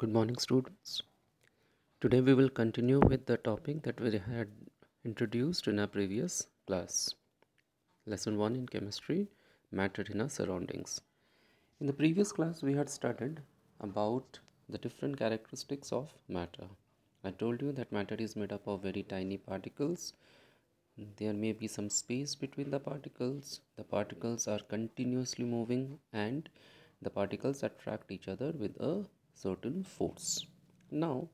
Good morning, students. Today we will continue with the topic that we had introduced in our previous class. Lesson 1 in chemistry Matter in our surroundings. In the previous class, we had studied about the different characteristics of matter. I told you that matter is made up of very tiny particles. There may be some space between the particles. The particles are continuously moving and the particles attract each other with a certain force. Now,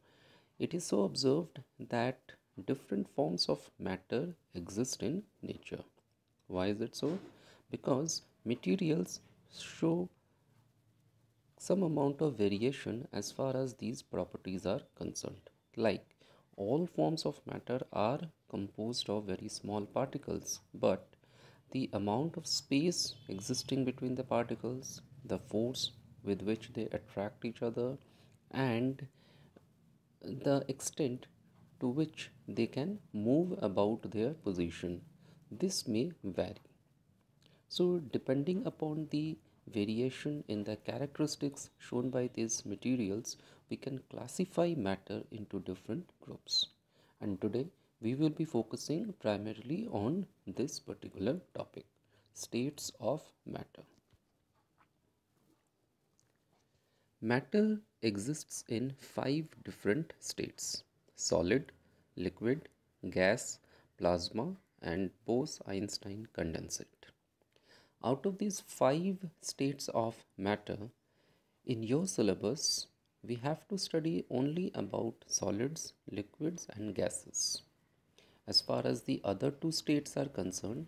it is so observed that different forms of matter exist in nature. Why is it so? Because materials show some amount of variation as far as these properties are concerned. Like all forms of matter are composed of very small particles, but the amount of space existing between the particles, the force with which they attract each other and the extent to which they can move about their position. This may vary. So depending upon the variation in the characteristics shown by these materials we can classify matter into different groups. And today we will be focusing primarily on this particular topic states of matter Matter exists in five different states solid, liquid, gas, plasma, and Bose Einstein condensate. Out of these five states of matter, in your syllabus, we have to study only about solids, liquids, and gases. As far as the other two states are concerned,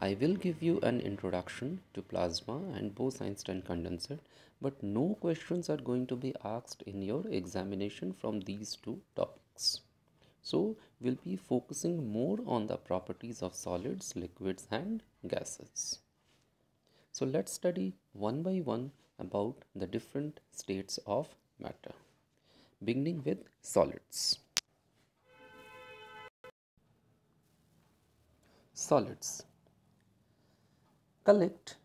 I will give you an introduction to plasma and Bose-Einstein condensate but no questions are going to be asked in your examination from these two topics. So we'll be focusing more on the properties of solids, liquids and gases. So let's study one by one about the different states of matter beginning with solids. Solids Collect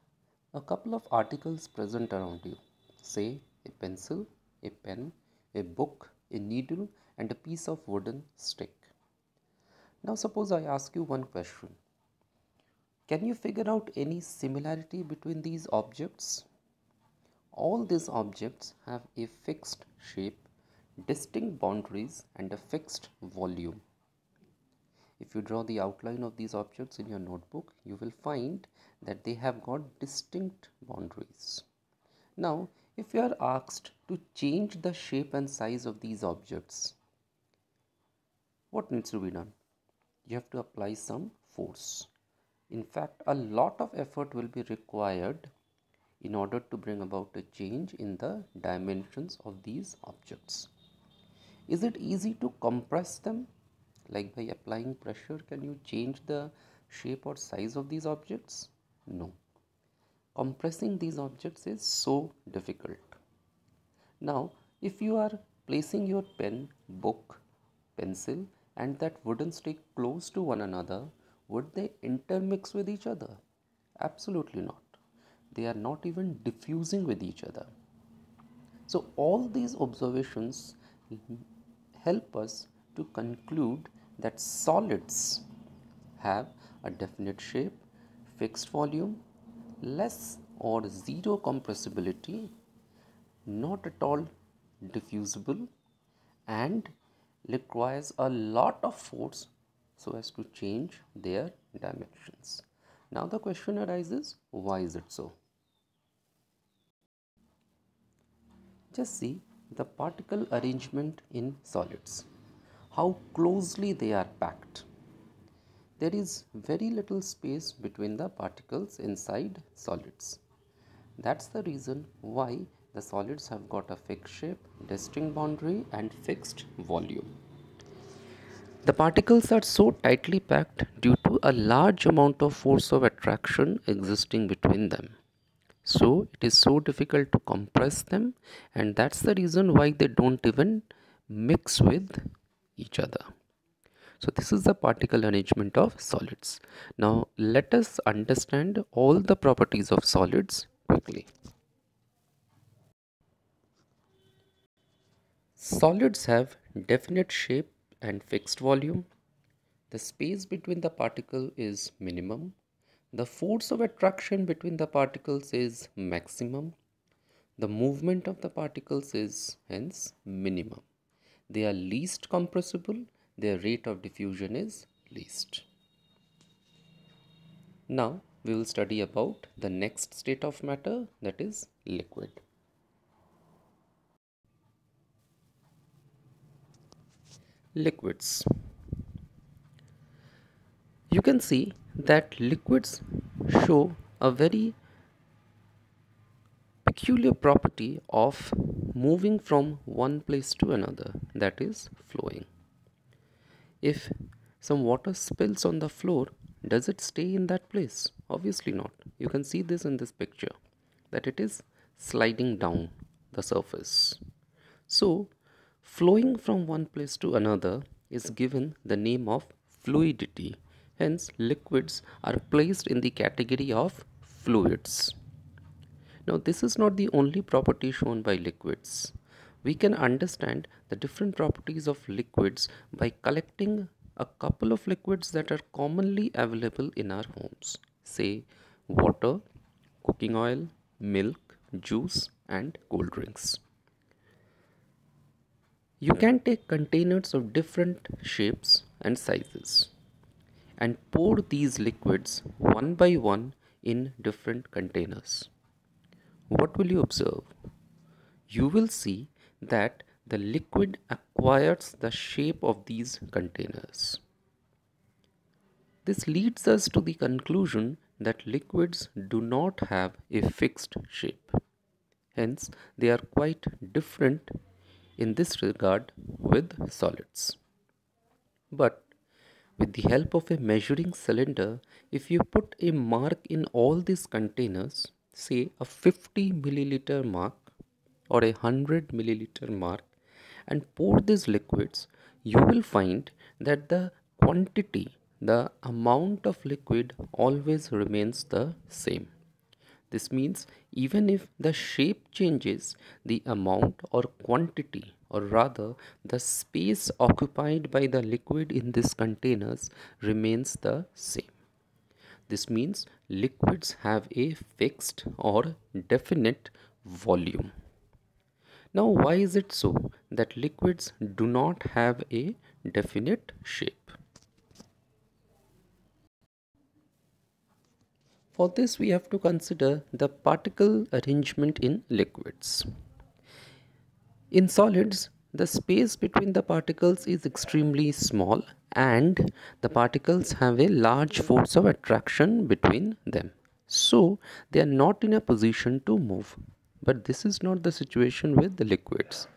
a couple of articles present around you, say a pencil, a pen, a book, a needle, and a piece of wooden stick. Now, suppose I ask you one question Can you figure out any similarity between these objects? All these objects have a fixed shape, distinct boundaries, and a fixed volume. If you draw the outline of these objects in your notebook, you will find that they have got distinct boundaries. Now, if you are asked to change the shape and size of these objects, what needs to be done? You have to apply some force. In fact, a lot of effort will be required in order to bring about a change in the dimensions of these objects. Is it easy to compress them? Like by applying pressure, can you change the shape or size of these objects? No. Compressing these objects is so difficult. Now, if you are placing your pen, book, pencil and that wooden stick close to one another, would they intermix with each other? Absolutely not. They are not even diffusing with each other. So, all these observations help us to conclude that solids have a definite shape fixed volume, less or zero compressibility, not at all diffusible and requires a lot of force so as to change their dimensions. Now the question arises, why is it so? Just see the particle arrangement in solids, how closely they are packed there is very little space between the particles inside solids. That's the reason why the solids have got a fixed shape, distinct boundary and fixed volume. The particles are so tightly packed due to a large amount of force of attraction existing between them. So it is so difficult to compress them and that's the reason why they don't even mix with each other. So this is the particle arrangement of solids. Now let us understand all the properties of solids quickly. Solids have definite shape and fixed volume. The space between the particle is minimum. The force of attraction between the particles is maximum. The movement of the particles is hence minimum. They are least compressible. Their rate of diffusion is least. Now we will study about the next state of matter that is liquid. Liquids. You can see that liquids show a very peculiar property of moving from one place to another that is flowing. If some water spills on the floor does it stay in that place? Obviously not. You can see this in this picture that it is sliding down the surface. So, flowing from one place to another is given the name of fluidity. Hence, liquids are placed in the category of fluids. Now, this is not the only property shown by liquids. We can understand the different properties of liquids by collecting a couple of liquids that are commonly available in our homes. Say water cooking oil milk juice and cold drinks. You can take containers of different shapes and sizes and pour these liquids one by one in different containers what will you observe you will see that the liquid acquires the shape of these containers. This leads us to the conclusion that liquids do not have a fixed shape. Hence, they are quite different in this regard with solids. But with the help of a measuring cylinder, if you put a mark in all these containers, say a 50 milliliter mark or a 100 milliliter mark, and pour these liquids, you will find that the quantity, the amount of liquid always remains the same. This means even if the shape changes, the amount or quantity or rather the space occupied by the liquid in these containers remains the same. This means liquids have a fixed or definite volume. Now, why is it so that liquids do not have a definite shape? For this, we have to consider the particle arrangement in liquids. In solids, the space between the particles is extremely small and the particles have a large force of attraction between them. So, they are not in a position to move. But this is not the situation with the liquids.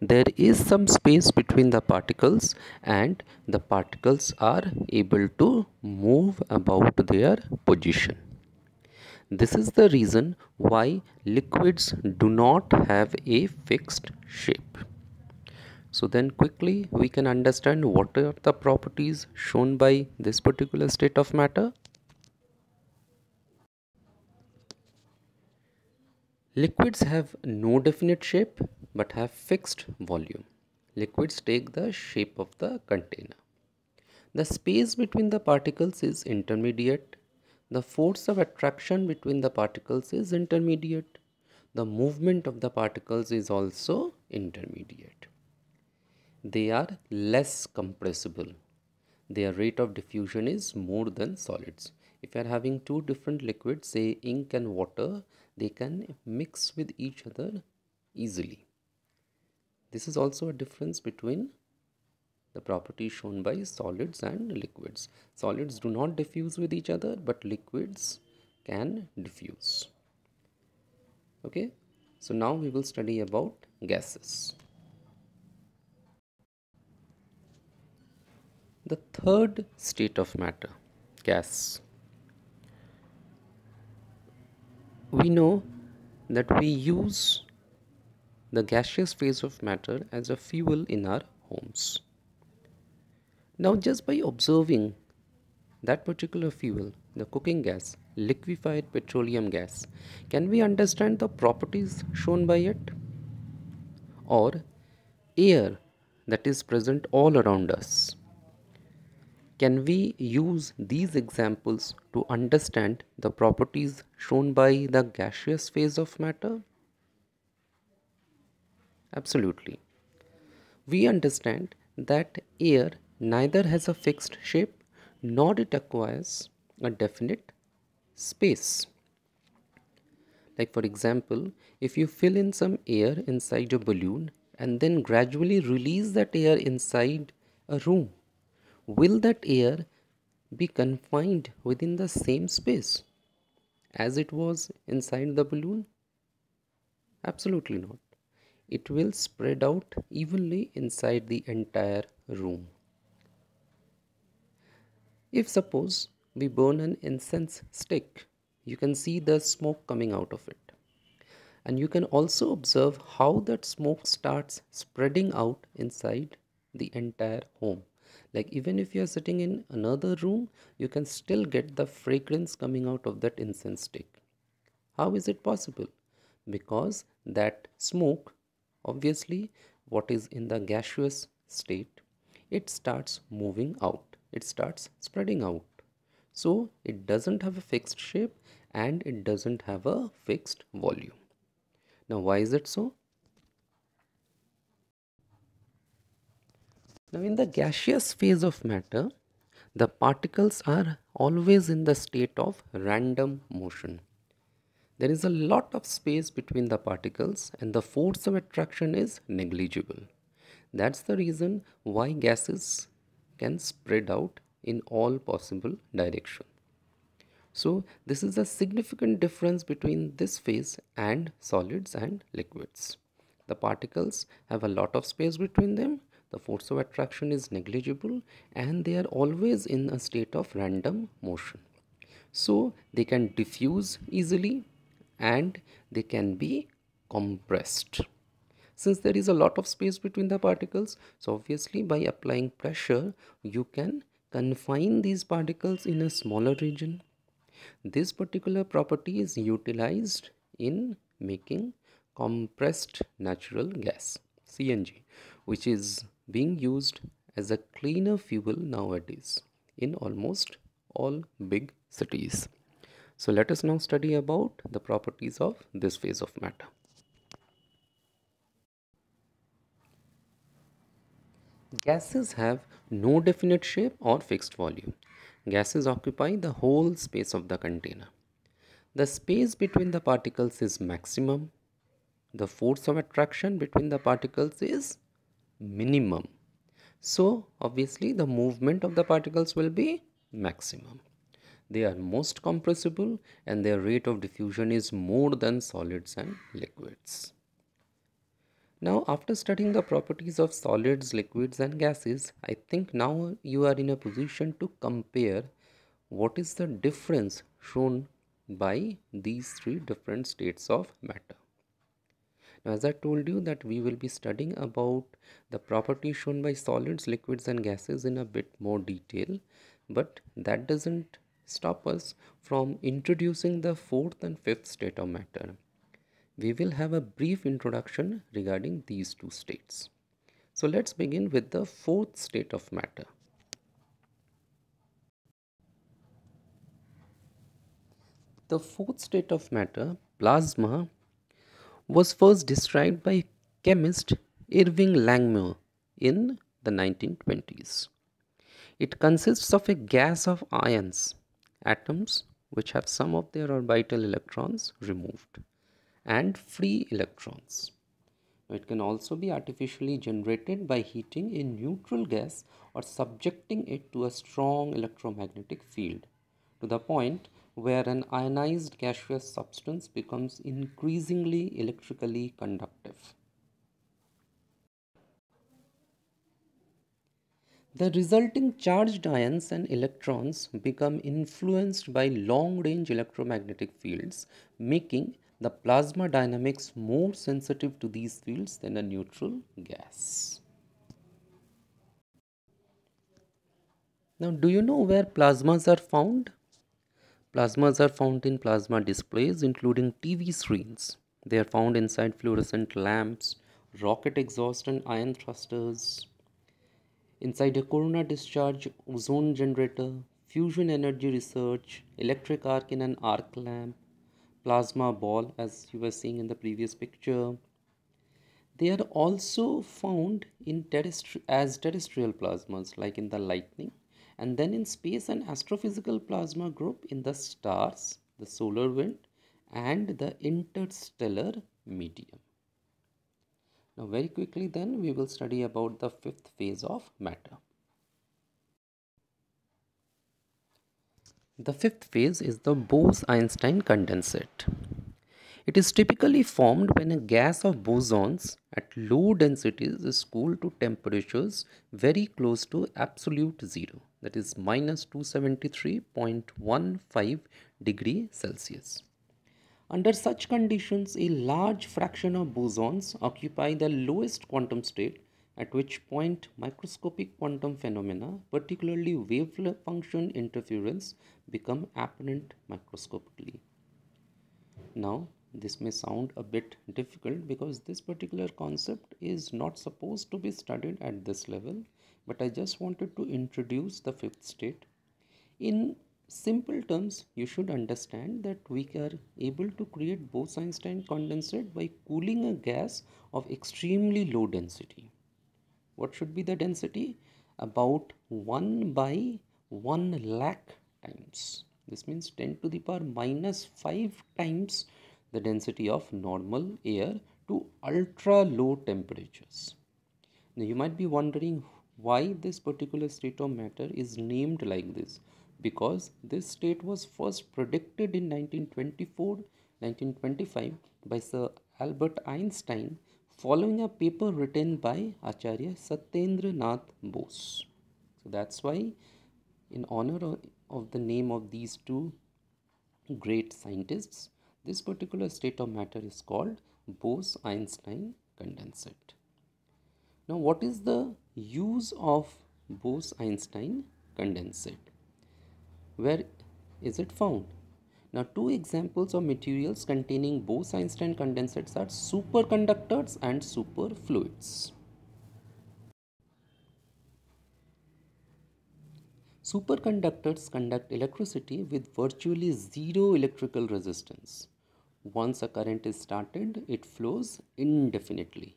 There is some space between the particles and the particles are able to move about their position. This is the reason why liquids do not have a fixed shape so then quickly we can understand what are the properties shown by this particular state of matter Liquids have no definite shape but have fixed volume. Liquids take the shape of the container. The space between the particles is intermediate. The force of attraction between the particles is intermediate. The movement of the particles is also intermediate. They are less compressible. Their rate of diffusion is more than solids. If you are having two different liquids, say ink and water, they can mix with each other easily. This is also a difference between the properties shown by solids and liquids. Solids do not diffuse with each other but liquids can diffuse. Okay, so now we will study about gases. The third state of matter, gas. we know that we use the gaseous phase of matter as a fuel in our homes. Now just by observing that particular fuel, the cooking gas, liquefied petroleum gas, can we understand the properties shown by it? Or air that is present all around us. Can we use these examples to understand the properties shown by the gaseous phase of matter? Absolutely. We understand that air neither has a fixed shape nor it acquires a definite space. Like for example, if you fill in some air inside a balloon and then gradually release that air inside a room, will that air be confined within the same space as it was inside the balloon? Absolutely not. It will spread out evenly inside the entire room. If suppose we burn an incense stick, you can see the smoke coming out of it. And you can also observe how that smoke starts spreading out inside the entire home. Like even if you are sitting in another room, you can still get the fragrance coming out of that incense stick. How is it possible? Because that smoke, obviously, what is in the gaseous state, it starts moving out it starts spreading out. So it doesn't have a fixed shape and it doesn't have a fixed volume. Now why is it so? Now in the gaseous phase of matter, the particles are always in the state of random motion. There is a lot of space between the particles and the force of attraction is negligible. That's the reason why gases can spread out in all possible direction. So this is a significant difference between this phase and solids and liquids. The particles have a lot of space between them, the force of attraction is negligible and they are always in a state of random motion. So they can diffuse easily and they can be compressed since there is a lot of space between the particles so obviously by applying pressure you can confine these particles in a smaller region this particular property is utilized in making compressed natural gas CNG which is being used as a cleaner fuel nowadays in almost all big cities so let us now study about the properties of this phase of matter Gases have no definite shape or fixed volume. Gases occupy the whole space of the container. The space between the particles is maximum. The force of attraction between the particles is minimum. So obviously the movement of the particles will be maximum. They are most compressible and their rate of diffusion is more than solids and liquids. Now after studying the properties of solids, liquids and gases, I think now you are in a position to compare what is the difference shown by these three different states of matter. As I told you that we will be studying about the properties shown by solids, liquids and gases in a bit more detail but that doesn't stop us from introducing the fourth and fifth state of matter we will have a brief introduction regarding these two states. So let's begin with the fourth state of matter. The fourth state of matter, plasma, was first described by chemist Irving Langmuir in the 1920s. It consists of a gas of ions, atoms which have some of their orbital electrons removed and free electrons. It can also be artificially generated by heating a neutral gas or subjecting it to a strong electromagnetic field to the point where an ionized gaseous substance becomes increasingly electrically conductive. The resulting charged ions and electrons become influenced by long range electromagnetic fields, making the plasma dynamics more sensitive to these fields than a neutral gas. Now, do you know where plasmas are found? Plasmas are found in plasma displays including TV screens. They are found inside fluorescent lamps, rocket exhaust and ion thrusters, inside a corona discharge ozone generator, fusion energy research, electric arc in an arc lamp, plasma ball as you were seeing in the previous picture. They are also found in terrestri as terrestrial plasmas like in the lightning and then in space and astrophysical plasma group in the stars, the solar wind and the interstellar medium. Now very quickly then we will study about the fifth phase of matter. The fifth phase is the Bose-Einstein condensate. It is typically formed when a gas of bosons at low densities is cooled to temperatures very close to absolute zero that is minus 273.15 degree Celsius. Under such conditions, a large fraction of bosons occupy the lowest quantum state at which point microscopic quantum phenomena, particularly wave function interference, become apparent microscopically. Now, this may sound a bit difficult because this particular concept is not supposed to be studied at this level, but I just wanted to introduce the fifth state. In simple terms, you should understand that we are able to create Bose-Einstein condensate by cooling a gas of extremely low density. What should be the density? About 1 by 1 lakh times. This means 10 to the power minus 5 times the density of normal air to ultra low temperatures. Now you might be wondering why this particular state of matter is named like this because this state was first predicted in 1924 1925 by sir albert einstein following a paper written by Acharya Satyendra Nath Bose. So that's why, in honor of the name of these two great scientists, this particular state of matter is called Bose Einstein condensate. Now, what is the use of Bose Einstein condensate? Where is it found? Now, two examples of materials containing Bose-Einstein condensates are superconductors and superfluids. Superconductors conduct electricity with virtually zero electrical resistance. Once a current is started, it flows indefinitely.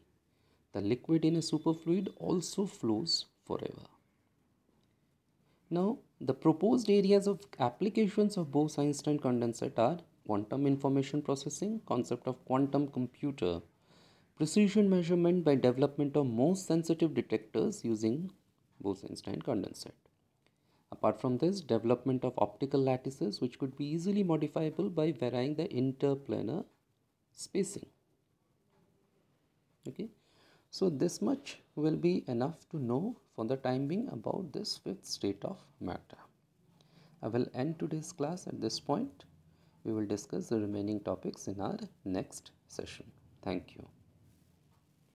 The liquid in a superfluid also flows forever. Now, the proposed areas of applications of Bose-Einstein condensate are quantum information processing, concept of quantum computer, precision measurement by development of most sensitive detectors using Bose-Einstein condensate. Apart from this, development of optical lattices which could be easily modifiable by varying the interplanar spacing. Okay, so this much will be enough to know for the time being about this fifth state of matter. I will end today's class at this point. We will discuss the remaining topics in our next session. Thank you.